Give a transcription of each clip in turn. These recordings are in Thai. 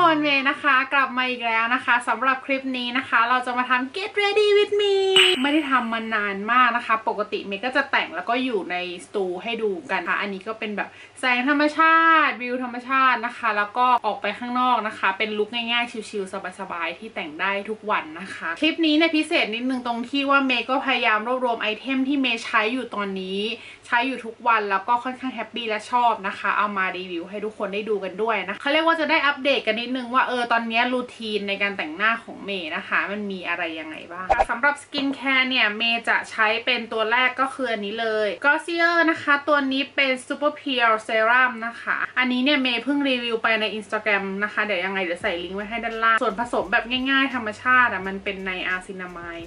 คนเมย์นะคะ กลับมาอีกแล้วนะคะสำหรับคลิปนี้นะคะ เราจะมาทำ Get Ready with me ไม่ได้ทำมานานมากนะคะ ปกติเมย์ก็จะแต่งแล้วก็อยู่ในสตูให้ดูกันค่ะ อันนี้ก็เป็นแบบแสงธรรมชาติวิวธรรมชาตินะคะ แล้วก็ออกไปข้างนอกนะคะ เป็น look ง่ายๆ chill ๆสบายๆที่แต่งได้ทุกวันนะคะ คลิปนี้เนี่ยพิเศษนิดนึงตรงที่ว่าเมย์ก็พยายามรวบรวม item ที่เมย์ใช้อยู่ตอนนี้ ใช้อยู่ทุกวันแล้วก็ค่อนข้าง happy และชอบนะคะ เอามารีวิวให้ทุกคนได้ดูกันด้วยนะเขาเรียกว่าจะได้อัปเดตกันนิดนึงว่าเออตอนนี้ routine ในการแต่งหน้าของเมย์นะคะ มันมีอะไรยังไงบ้างสำหรับ skincare เนี่ยเมย์จะใช้เป็นตัวแรกก็คืออันนี้เลย g o s i e r นะคะ ตัวนี้เป็น Super Pure Serum นะคะ อันนี้เนี่ยเมย์เพิ่งรีวิวไปใน Instagram นะคะ เดี๋ยวยังไงเดี๋ยวใส่ลิงก์ไว้ให้ด้านล่าง ส่วนผสมแบบง่ายๆ ธรรมชาติอะมันเป็นในอาซินามาย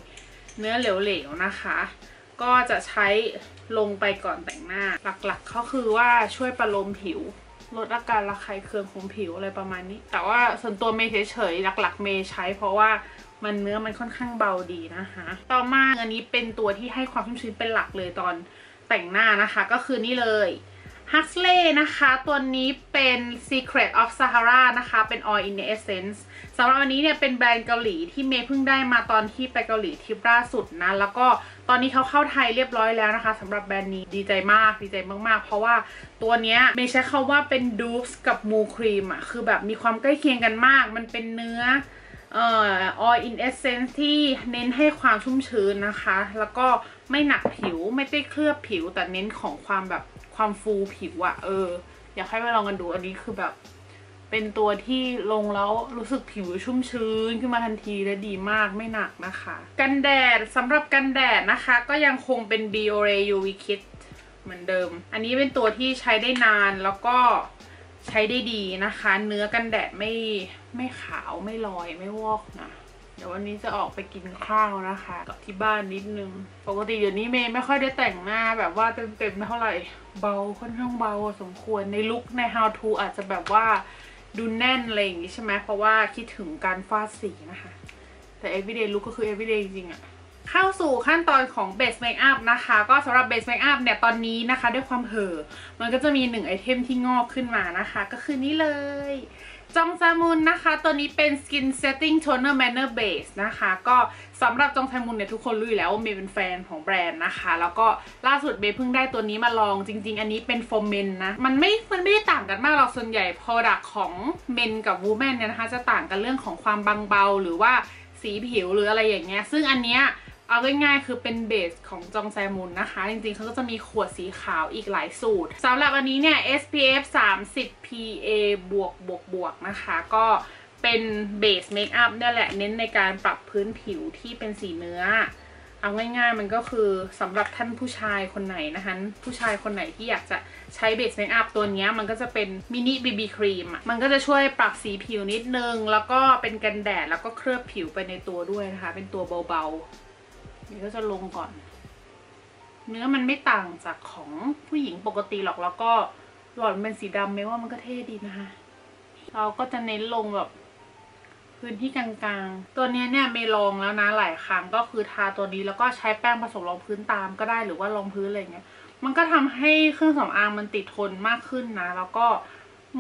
เนื้อเหลวๆนะคะ ก็จะใช้ลงไปก่อนแต่งหน้า หลักๆก็คือว่าช่วยประโลมผิว ลดอาการระคายเคืองของผิวอะไรประมาณนี้ แต่ว่าส่วนตัวเมย์เฉยๆหลัก ๆ เมย์ใช้ เพราะว่ามันเนื้อมันค่อนข้างเบาดีนะคะ ต่อมาอันนี้เป็นตัวที่ให้ความชุ่มชื้นเป็นหลักเลยตอนแต่งหน้านะคะ ก็คือนี่เลย h u x l e y นะคะ ตัวนี้เป็น Secret of Sahara นะคะ เป็น Oil in the Essence สำหรับอันนี้เนี่ยเป็นแบรนด์เกาหลีที่เมย์เพิ่งได้มาตอนที่ไปเกาหลีทริปล่าสุดนะ แล้วก็ ตอนนี้เขาเข้าไทยเรียบร้อยแล้วนะคะสำหรับแบรนด์นี้ดีใจมากดีใจมากๆ เพราะว่าตัวเนี้ยเมย์ใช้คาว่าเป็นดูสกับมูครีมอะคือแบบมีความใกล้เคียงกันมาก มันเป็นเนื้อเอ่อ oil in essence ที่เน้นให้ความชุ่มชื้นนะคะ แล้วก็ไม่หนักผิวไม่ได้เคลือบผิว แต่เน้นของความแบบความฟูผิวอะเออ อยากให้ไปลองกันดูอันนี้คือแบบ เป็นตัวที่ลงแล้วรู้สึกผิวชุ่มชื้นขึ้นมาทันทีและดีมากไม่หนักนะคะ กันแดดสำหรับกันแดดนะคะ ก็ยังคงเป็น Biore UV Kit เหมือนเดิม อันนี้เป็นตัวที่ใช้ได้นานแล้วก็ใช้ได้ดีนะคะ เนื้อกันแดดไม่ไม่ขาวไม่ลอยไม่วอกนะเดี๋ยววันนี้จะออกไปกินข้าวนะคะกับที่บ้านนิดนึง ปกติเดี๋ยวนี้เมย์ไม่ค่อยได้แต่งหน้าแบบว่าเต็มๆเท่าไหร่ เบาค่อนข้างเบาสมควรในลุคใน how to อาจจะแบบว่า ดูแน่นอะไรอย่างงี้ใช่ไหมเพราะว่าคิดถึงการฟาดสีนะคะ แต่ everyday look ก็คือ everyday จริงๆอะ เข้าสู่ขั้นตอนของ base makeup นะคะ ก็สำหรับ base makeup เนี่ยตอนนี้นะคะ ด้วยความเห่อมันก็จะมีหนึ่งไอเทมที่งอกขึ้นมานะคะ ก็คือนี่เลย จองซามุนนะคะ ตัวนี้เป็น Skin Setting Toner Manner Base นะคะ ก็สำหรับจองซามุนเนี่ยทุกคนรู้อยู่แล้วว่าเมย์เป็นแฟนของแบรนด์นะคะ แล้วก็ล่าสุดเมย์เพิ่งได้ตัวนี้มาลองจริง ๆ อันนี้เป็น for men นะ มันไม่ มันไม่ได้ต่างกันมากหรอกส่วนใหญ่ product ของ men กับ women เนี่ยนะคะ จะต่างกันเรื่องของความบางเบาหรือว่าสีผิวหรืออะไรอย่างเงี้ย ซึ่งอันเนี้ย เอาง่ายๆคือเป็น base ของจองแซมุนนะคะ จริงๆเขาก็จะมีขวดสีขาวอีกหลายสูตรสำหรับอันนี้เนี่ย SPF 30 PA บวกบวกบวกนะคะ ก็เป็น base makeup นี่แหละเน้นในการปรับพื้นผิวที่เป็นสีเนื้อ เอาง่ายๆมันก็คือสำหรับท่านผู้ชายคนไหนนะคะผู้ชายคนไหนที่อยากจะใช้ base makeup ตัวนี้มันก็จะเป็น mini BB ครีมมันก็จะช่วยปรับสีผิวนิดนึง แล้วก็เป็นกันแดดแล้วก็เคลือบผิวไปในตัวด้วยนะคะ เป็นตัวเบาๆ นี่ก็จะลงก่อน เนื้อมันไม่ต่างจากของผู้หญิงปกติหรอกแล้วก็หลอดมันเป็นสีดำไม่ว่ามันก็เท่ดีนะคะเราก็จะเน้นลงแบบพื้นที่กลางๆ ตัวนี้เนี่ยเมลองแล้วนะหลายครั้งก็คือทาตัวนี้แล้วก็ใช้แป้งผสมรองพื้นตามก็ได้หรือว่ารองพื้นอะไรเงี้ย มันก็ทำให้เครื่องสำอางมันติดทนมากขึ้นนะ แล้วก็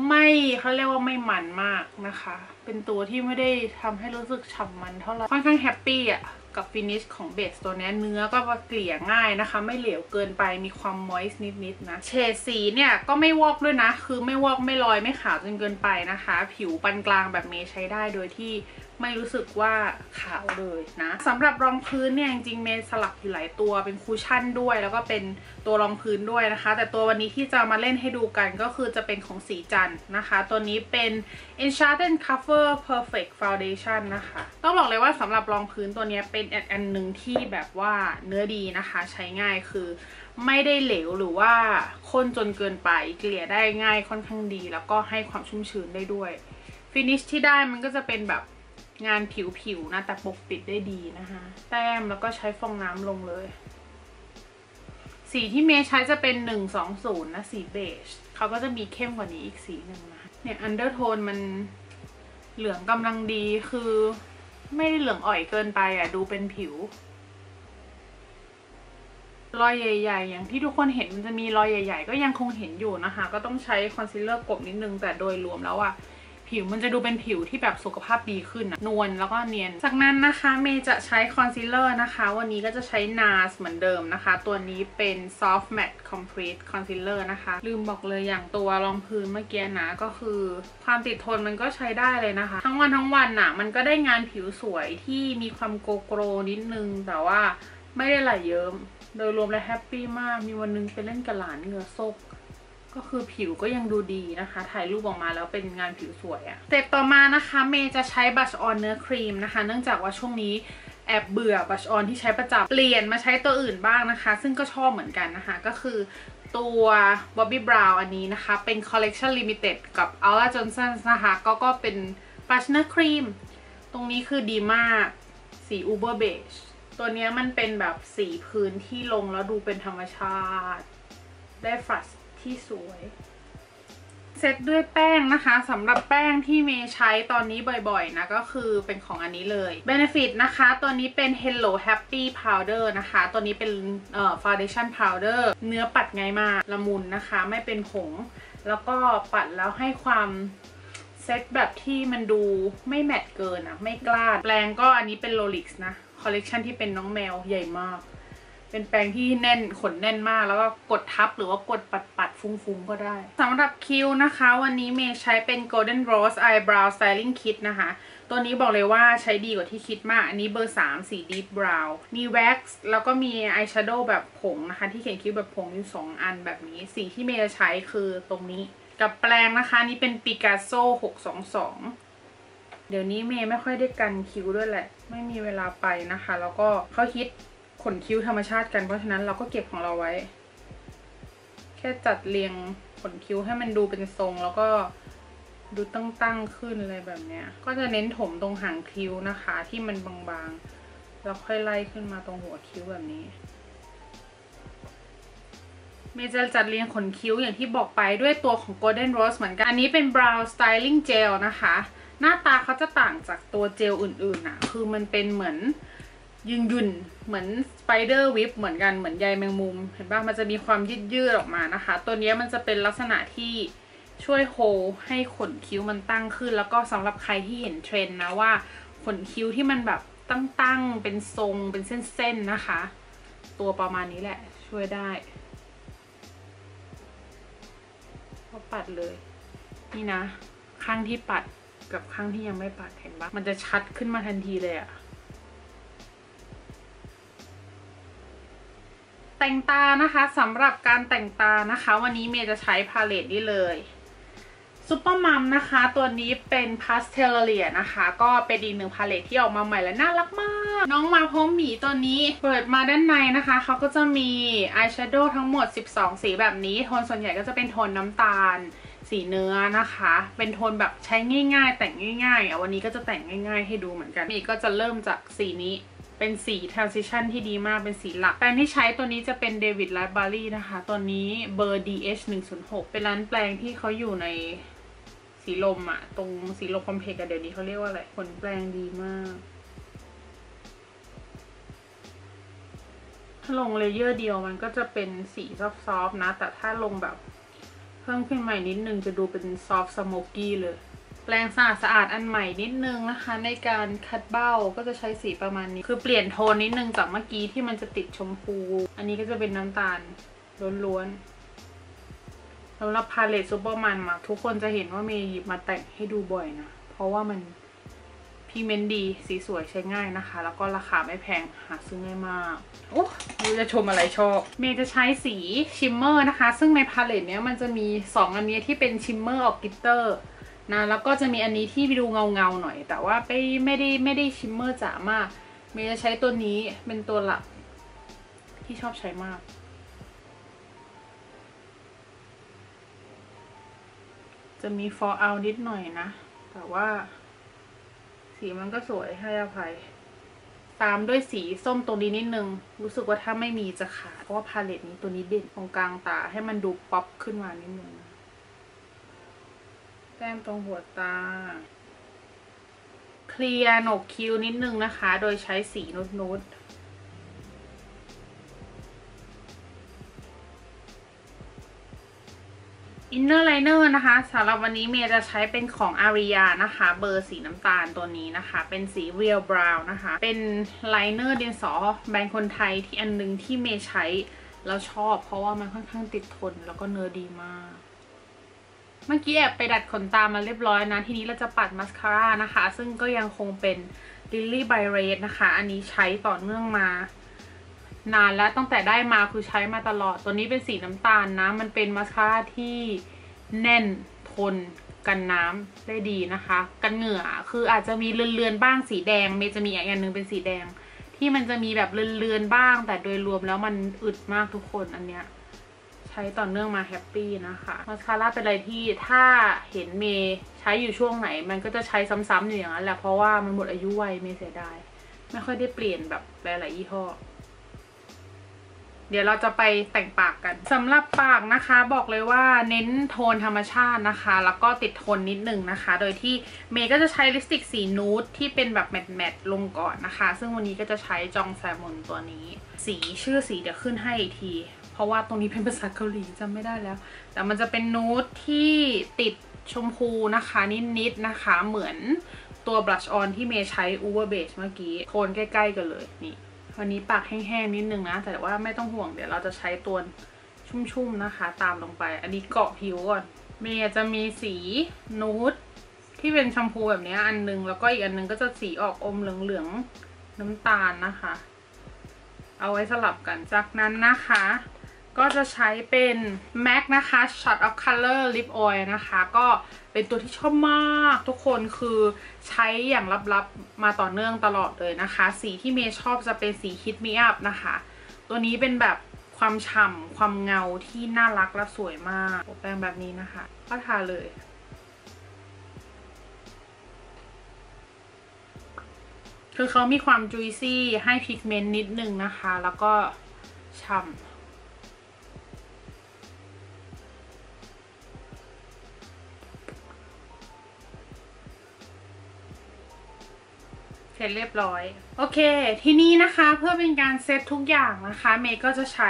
ไม่เขาเรียกว่าไม่มันมากนะคะ เป็นตัวที่ไม่ได้ทำให้รู้สึกฉ่ำมันเท่าไหร่ค่อนข้าง happy อะกับ finish ของ base ตัวนี้เนื้อก็เกลี่ยง่ายนะคะ ไม่เหลวเกินไปมีความ moist นิดๆนะเฉดสีเนี่ยก็ไม่วอกด้วยนะ คือไม่วอกไม่ลอยไม่ขาวจนเกินไปนะคะ ผิวปานกลางแบบเมย์ใช้ได้โดยที่ ไม่รู้สึกว่าขาวเลยนะสำหรับรองพื้นเนี่ยจริงๆเมย์สลับอยู่หลายตัวเป็น cushion ด้วย แล้วก็เป็นตัวรองพื้นด้วยนะคะ แต่ตัววันนี้ที่จะมาเล่นให้ดูกันก็คือจะเป็นของศรีจันทร์นะคะ ตัวนี้เป็น Enchanted Cover Perfect Foundation นะคะ ต้องบอกเลยว่าสำหรับรองพื้นตัวนี้เป็นอันหนึ่งที่แบบว่าเนื้อดีนะคะ ใช้ง่ายคือไม่ได้เหลวหรือว่าข้นจนเกินไปเกลี่ยได้ง่ายค่อนข้างดี แล้วก็ให้ความชุ่มชื้นได้ด้วยฟินิชที่ได้มันก็จะเป็นแบบ งานผิวๆนะ แต่ปกปิดได้ดีนะคะ แต้มแล้วก็ใช้ฟองน้ำลงเลย สีที่เมย์ใช้จะเป็น120นะสีเบจเขาก็จะมีเข้มกว่านี้อีกสีหนึ่งนะ เนี่ย undertone มันเหลืองกำลังดีคือไม่ได้เหลืองอ่อยเกินไปอะ ดูเป็นผิว รอยใหญ่ ๆ อย่างที่ทุกคนเห็นมันจะมีรอยใหญ่ ๆ ก็ยังคงเห็นอยู่นะคะ ก็ต้องใช้คอนซีลบนิดนึงแต่โดยรวมแล้วอะ ผิวมันจะดูเป็นผิวที่แบบสุขภาพดีขึ้นอะนวลแล้วก็เนียน จากนั้นนะคะเมย์จะใช้คอนซีลเลอร์นะคะ วันนี้ก็จะใช้ NARS เหมือนเดิมนะคะ ตัวนี้เป็น Soft Matte Complete Concealer นะคะ ลืมบอกเลยอย่างตัวรองพื้นเมื่อกี้นะก็คือความติดทนมันก็ใช้ได้เลยนะคะ ทั้งวันทั้งวันอะมันก็ได้งานผิวสวยที่มีความ glow glowิดนึง แต่ว่าไม่ได้ไหลเยิ้มโดยรวมแล้ว happy มากมีวันนึงไปเล่นกับหลานเหงื่อซก ก็คือผิวก็ยังดูดีนะคะ ถ่ายรูปออกมาแล้วเป็นงานผิวสวยอะ step ต่อมานะคะเมย์จะใช้ blush on เนื้อครีมนะคะ เนื่องจากว่าช่วงนี้แอบเบื่อ blush on ที่ใช้ประจำเปลี่ยนมาใช้ตัวอื่นบ้างนะคะ ซึ่งก็ชอบเหมือนกันนะคะ ก็คือตัว Bobbi Brown อันนี้นะคะ เป็น Collection Limited กับ Aura Johnson นะคะก็ก็เป็นบัชเนื้อครีมตรงนี้คือดีมากสี Uber Beige ตัวนี้มันเป็นแบบสีพื้นที่ลงแล้วดูเป็นธรรมชาติ ได้ฟรัช ที่สวย เซตด้วยแป้งนะคะสำหรับแป้งที่เมย์ใช้ตอนนี้บ่อยๆ นะ ก็คือเป็นของอันนี้เลย Benefit นะคะ ตัวนี้เป็น Hello Happy Powder นะคะ ตัวนี้เป็นเอ่อ Foundation Powder เนื้อปัดง่ายมากละมุนนะคะ ไม่เป็นผง แล้วก็ปัดแล้วให้ความเซตแบบที่มันดูไม่ matte เกินอะไม่กล้าแปรงก็อันนี้เป็น Lolix นะคอลเลกชันที่เป็นน้องแมวใหญ่มาก เป็นแปรงที่แน่นขนแน่นมาก แล้วก็กดทับหรือว่ากดปัดปัดๆ ฟุ้งๆก็ได้สำหรับคิ้วนะคะ วันนี้เมย์ใช้เป็น Golden Rose Eyebrow Styling Kit นะคะ ตัวนี้บอกเลยว่าใช้ดีกว่าที่คิดมาก อันนี้เบอร์ 3 สี Deep Brown มีแว็กซ์แล้วก็มีอายแชโดว์แบบผงนะคะ ที่เขียนคิ้วแบบผงอยู่ 2 อันแบบนี้ สีที่เมย์จะใช้คือตรงนี้ กับแปรงนะคะนี่เป็น Picasso 622เดี๋ยวนี้เมย์ไม่ค่อยได้กันคิ้วด้วยแหละ ไม่มีเวลาไปนะคะ แล้วก็เขาคิดขนคิ้วธรรมชาติกันเพราะฉะนั้นเราก็เก็บของเราไว้ ค่จัดเรียงขนคิ้วให้มันดูเป็นทรงแล้วก็ดูตั้งๆขึ้นอะไรแบบเนี้ย ก็จะเน้นถมตรงหางคิ้วนะคะ ที่มันบางๆ แล้วค่อยไล่ขึ้นมาตรงหัวคิ้วแบบนี้ เมย์จะจัดเรียงขนคิ้วอย่างที่บอกไปด้วยตัวของ Golden Rose เหมือนกัน อันนี้เป็น Brow Styling Gel นะคะ หน้าตาเขาจะต่างจากตัวเจลอื่นๆนะคือมันเป็นเหมือน ยุนยุนเหมือน spider web เหมือนกันเหมือนใยแมงมุม เห็นปะมันจะมีความยืดยืดออกมานะคะ ตัวนี้มันจะเป็นลักษณะที่ช่วยโฮให้ขนคิ้วมันตั้งขึ้น แล้วก็สำหรับใครที่เห็นเทรนด์นะว่าขนคิ้วที่มันแบบตั้งๆเป็นทรงเป็นเส้นๆนะคะ ตัวประมาณนี้แหละ ช่วยได้ก็ปัดเลย นี่นะ ข้างที่ปัดกับข้างที่ยังไม่ปัดเห็นปะมันจะชัดขึ้นมาทันทีเลยอะ แต่งตานะคะสำหรับการแต่งตานะคะ วันนี้เมย์จะใช้พาเลตนี้เลยSupermom นะคะ ตัวนี้เป็นพาสเทลเลียนะคะ ก็เป็นอีกหนึ่ง palette ที่ออกมาใหม่และน่ารักมาก น้องมาพร้อมหมีตัวนี้ เปิดมาด้านในนะคะ เขาก็จะมีอายแชโดว์ทั้งหมด 12 สีแบบนี้ โทนส่วนใหญ่ก็จะเป็นโทนน้ำตาล สีเนื้อนะคะ เป็นโทนแบบใช้ง่าย ๆ แต่งง่ายๆอะวันนี้ก็จะแต่งง่าย ๆ ให้ดูเหมือนกันเมย์ก็จะเริ่มจากสีนี้ เป็นสี transition ที่ดีมากเป็นสีหลักแปรงที่ใช้ตัวนี้จะเป็น David l a d b a r y นะคะ ตัวนี้เบอร์ DH 106เป็นร้านแปรงที่เขาอยู่ในสีลมอะตรงสีลมคอมเพล็กซ์อะเดี๋ยวนี้เขาเรียกว่าอะไรขนแปรงดีมาก ถ้าลง layer เดียวมันก็จะเป็นสี soft ๆนะ แต่ถ้าลงแบบเพิ่มขึ้นใหม่นิดนึงจะดูเป็น soft smoky เลย แปรงสะอาดสะอาดอันใหม่นิดนึงนะคะ ในการ cut เบ้าก็จะใช้สีประมาณนี้ คือเปลี่ยนโทนนิดนึงจากเมื่อกี้ที่มันจะติดชมพู อันนี้ก็จะเป็นน้ำตาลล้วนๆสำหรับ palette ซูเปอร์มันมาทุกคนจะเห็นว่าเมย์หยิบมาแต่งให้ดูบ่อยนะ เพราะว่ามัน pigment ดีสีสวยใช้ง่ายนะคะ แล้วก็ราคาไม่แพงหาซื้อง่ายมากโอ้ไม่รู้จะชมอะไรชอบ เมย์จะใช้สี shimmer นะคะ ซึ่งใน palette เนี้ยมันจะมี 2 อันนี้ที่เป็น shimmer ออก glitter นะแล้วก็จะมีอันนี้ที่ดูเงาเงาๆหน่อย แต่ว่าไม่ไม่ได้ไม่ได้ shimmer จ๋ามากเมย์จะใช้ตัวนี้เป็นตัวหลัก ที่ชอบใช้มาก จะมี fall out นิดหน่อยนะ แต่ว่า สีมันก็สวยให้อภัย ตามด้วยสีส้มตรงนี้นิดนึง รู้สึกว่าถ้าไม่มีจะขาดเพราะว่าพาเลตนี้ตัวนี้เด่นตรงกลางตาให้มันดูป๊อปขึ้นมานิดนึงแต้มตรงหัวตา เคลียร์โหนกคิ้วนิดนึงนะคะ โดยใช้สี nude nude inner liner นะคะสำหรับวันนี้เมย์จะใช้เป็นของอาริยานะคะ เบอร์สีน้ำตาลตัวนี้นะคะ เป็นสี Real Brown นะคะ เป็น liner ดินสอแบรนด์คนไทยที่อันนึงที่เมย์ใช้แล้วชอบเพราะว่ามันค่อนข้างติดทนแล้วก็เนื้อดีมาก เมื่อกี้แอบไปดัดขนตามาเรียบร้อยนะ ทีนี้เราจะปัดมัสคาร่านะคะ ซึ่งก็ยังคงเป็น Lily by Red นะคะ อันนี้ใช้ต่อเนื่องมา นานแล้วตั้งแต่ได้มาคือใช้มาตลอด ตัวนี้เป็นสีน้ำตาลนะ มันเป็นมัสคาร่าที่แน่นทนกันน้ำได้ดีนะคะ กันเหงื่อคืออาจจะมีเลือนๆบ้างสีแดง เมจะมีอีกอย่างหนึ่งเป็นสีแดง ที่มันจะมีแบบเลือนๆบ้าง แต่โดยรวมแล้วมันอึดมากทุกคนอันเนี้ย ใช้ต่อเนื่องมา happy นะคะมาสคาร่าเป็นอะไรที่ถ้าเห็นเมย์ใช้อยู่ช่วงไหน มันก็จะใช้ซ้ำๆอยู่อย่างนั้นแหละเพราะว่ามันหมดอายุไวเมย์เสียดายไม่ค่อยได้เปลี่ยนแบบหลายๆยี่ห้อเดี๋ยวเราจะไปแต่งปากกันสำหรับปากนะคะบอกเลยว่าเน้นโทนธรรมชาตินะคะ แล้วก็ติดทนนิดนึงนะคะ โดยที่เมย์ก็จะใช้ลิปสติกสีนูดที่เป็นแบบ matte matte ลงก่อนนะคะ ซึ่งวันนี้ก็จะใช้ของแซมมอนตัวนี้ สีชื่อสีเดี๋ยวขึ้นให้อีกที เพราะว่าตรงนี้เป็นภาษาเกาหลีจำไม่ได้แล้ว แต่มันจะเป็นนูดที่ติดชมพูนะคะนิดๆนะคะ เหมือนตัวบลัชออนที่เมย์ใช้ Uber Beige เมื่อกี้โทนใกล้ๆกันเลยนี่วันนี้ปากแห้งๆนิดนึงนะ แต่ว่าไม่ต้องห่วงเดี๋ยวเราจะใช้ตัวชุ่มๆนะคะ ตามลงไป อันนี้เกาะผิวก่อน เมย์จะมีสีนูดที่เป็นชมพูแบบนี้อันนึง แล้วก็อีกอันนึงก็จะสีออกอมเหลืองๆน้ำตาลนะคะ เอาไว้สลับกันจากนั้นนะคะ ก็จะใช้เป็น MAC นะคะ Shot of Color Lip Oil นะคะ ก็เป็นตัวที่ชอบมากทุกคนคือใช้อย่างลับๆมาต่อเนื่องตลอดเลยนะคะ สีที่เมย์ชอบจะเป็นสี Hit Me Up นะคะ ตัวนี้เป็นแบบความฉ่ำความเงาที่น่ารักและสวยมากแปรงแบบนี้นะคะ ก็ทาเลยคือเขามีความจุยซี่ให้พิกเมนต์นิดนึงนะคะ แล้วก็ฉ่ำ ร็จเรียบร้อย โอเค ทีนี้นะคะเพื่อเป็นการเซตทุกอย่างนะคะ เมย์ก็จะใช้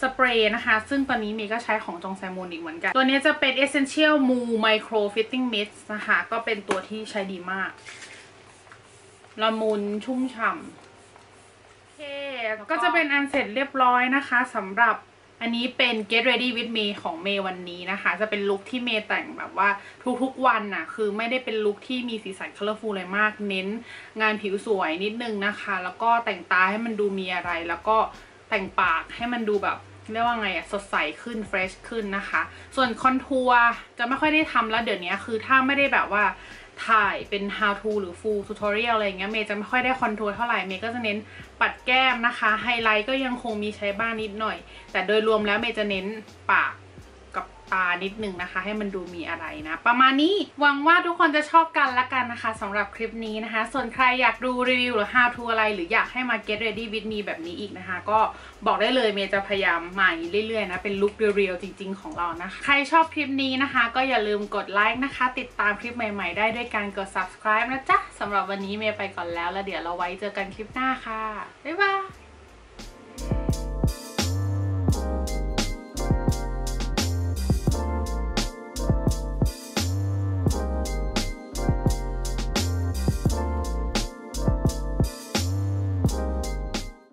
สเปรย์นะคะ ซึ่งตอนนี้เมย์ก็ใช้ของจองแซมมูนอีกเหมือนกัน ตัวนี้จะเป็น Essential Mou Micro Fitting Mist นะคะ ก็เป็นตัวที่ใช้ดีมาก ละมุนชุ่มฉ่ำโอเคก็จะเป็นอันเสร็จเรียบร้อยนะคะสำหรับ อันนี้เป็น Get Ready with Me ของเมย์วันนี้นะคะ จะเป็น look ที่เมย์แต่งแบบว่าทุกๆวันน่ะ คือไม่ได้เป็น look ที่มีสีสัน colorful อะไรมาก เน้นงานผิวสวยนิดนึงนะคะ แล้วก็แต่งตาให้มันดูมีอะไร แล้วก็แต่งปากให้มันดูแบบเรียกว่าไงอะสดใสขึ้น fresh ขึ้นนะคะ ส่วน contour จะไม่ค่อยได้ทำแล้วเดี๋ยวนี้คือถ้าไม่ได้แบบว่า ถ่ายเป็น how to หรือ full tutorial อะไรอย่างเงี้ยเมย์จะไม่ค่อยได้ contour เท่าไหร่เมย์ก็จะเน้นปัดแก้มนะคะไฮไลท์ก็ยังคงมีใช้บ้างนิดหน่อย แต่โดยรวมแล้วเมย์จะเน้นปาก ตานิดนึงนะคะ ให้มันดูมีอะไรนะ ประมาณนี้หวังว่าทุกคนจะชอบกันละกันนะคะสำหรับคลิปนี้นะคะ ส่วนใครอยากดูรีวิวหรือ how to อะไร หรืออยากให้มา get ready with me แบบนี้อีกนะคะ ก็บอกได้เลยเมย์จะพยายามมาอยู่เรื่อยๆนะเป็น look real ๆจริง ๆ ของเรานะคะใครชอบคลิปนี้นะคะ ก็อย่าลืมกดไลค์นะคะ ติดตามคลิปใหม่ ๆ ได้ด้วยการกด subscribe นะจ๊ะสำหรับวันนี้เมย์ไปก่อนแล้วแล้วเดี๋ยวเราไว้เจอกันคลิปหน้าค่ะบ๊ายบาย